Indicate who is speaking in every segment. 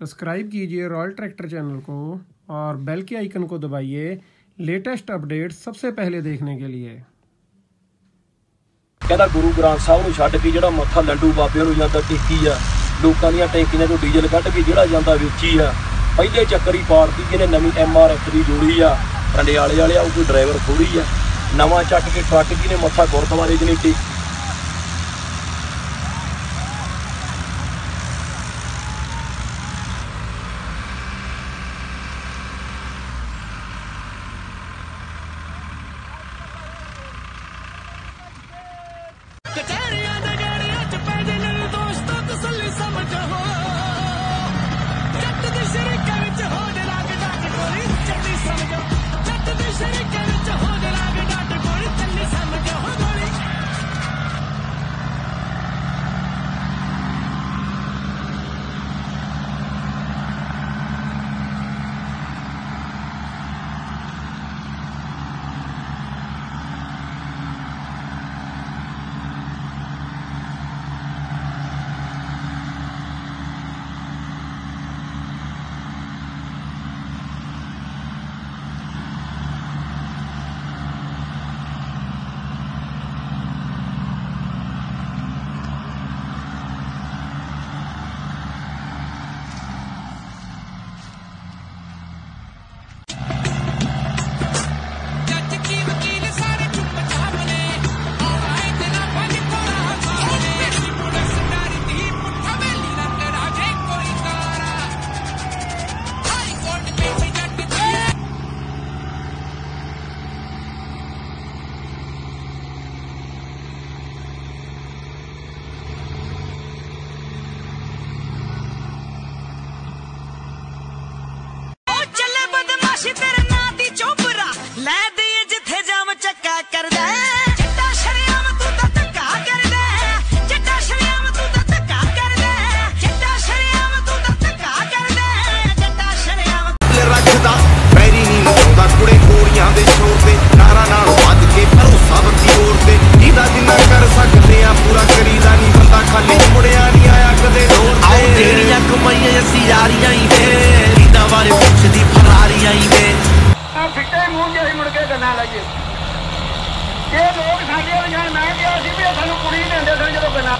Speaker 1: Subscribe कीजिए royal tractor channel को और बेल के आइकन को दबाइए लेटेस्ट अपडेट सबसे पहले देखने के लिए
Speaker 2: ਕਹਿੰਦਾ ਗੁਰੂ ਗ੍ਰੰਥ ਸਾਹਿਬ ਨੂੰ ਛੱਡ ਕੇ ਜਿਹੜਾ ਮੱਥਾ ਲੰਡੂ ਬਾਬੇ ਨੂੰ ਜਾਂਦਾ ਟੇਕੀ ਆ ਲੋਕਾਂ ਦੀਆਂ ਟੈਂਕੀਆਂ ਤੋਂ ਡੀਜ਼ਲ ਕੱਢ ਕੇ ਜਿਹੜਾ ਜਾਂਦਾ ਵੇਚੀ ਆ ਪਹਿਲੇ ਚੱਕਰ ਹੀ ਪਾਰਟੀ ਜਿਹਨੇ ਨਵੀਂ ਐਮਆਰਐਫ ਦੀ ਜੋੜੀ ਆ ਰੰਡਿਆਲੇ ਵਾਲੇ ਆ ਉਹ ਕੋਈ ਡਰਾਈਵਰ ਥੋੜੀ ਆ ਨਵਾਂ ਚੱਕ ਕੇ ਟਰੱਕ ਜਿਹਨੇ ਮੱਥਾ ਗੁਰਦੁਆਰੇ ਜਿਹਨੇ ਟੇ
Speaker 3: Look at that! ਦੌੜ ਤੇ।
Speaker 4: ਆਓ ਤੇਰੀਆਂ ਕਮਾਈਆਂ ਅਸੀਂ ਯਾਰੀਆਂ ਹੀ ਨੇ। ਰੀਨਾ ਬਾਰੇ ਪੁੱਛਦੀ ਫਰਾਰੀਆਂ ਹੀ ਨੇ।
Speaker 5: ਆ ਫਿੱਟੇ ਮੂੰਹ ਜਿਹੇ ਮੁੜ ਕੇ ਗੱਲਾਂ ਲਾਈਏ। ਇਹ ਲੋਕ ਸਾਡੇ ਵਾਲੀਆਂ ਮੈਂ ਕਿਹਾ ਸੀ ਵੀ ਇਹ ਸਾਨੂੰ ਕੁੜੀ ਨਹੀਂ ਦਿੰਦੇ ਸਨ ਜਦੋਂ ਗੱਲਾਂ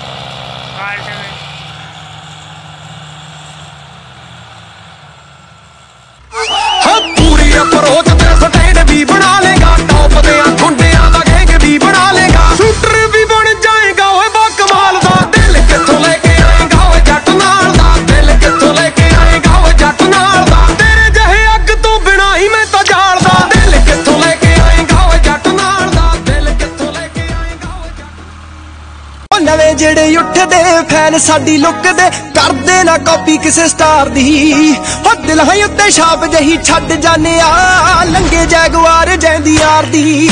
Speaker 6: ਹਾਂ
Speaker 4: ਜਿਹੜੇ ਉੱਠਦੇ ਫੈਨ ਸਾਡੀ ਲੁੱਕ ਦੇ ਕਰਦੇ ਨਾ ਕਾਪੀ ਕਿਸੇ ਸਟਾਰ ਦੀ। ਹੋ ਦਿਲ ਹੈ ਉੱਤੇ ਛਾਪ ਜਹੀ ਛੱਡ ਜਾਣੇ ਆ ਲੰਗੇ ਜੈਗਵਾਰ ਜੈਂਦੀ ਯਾਰ ਦੀ।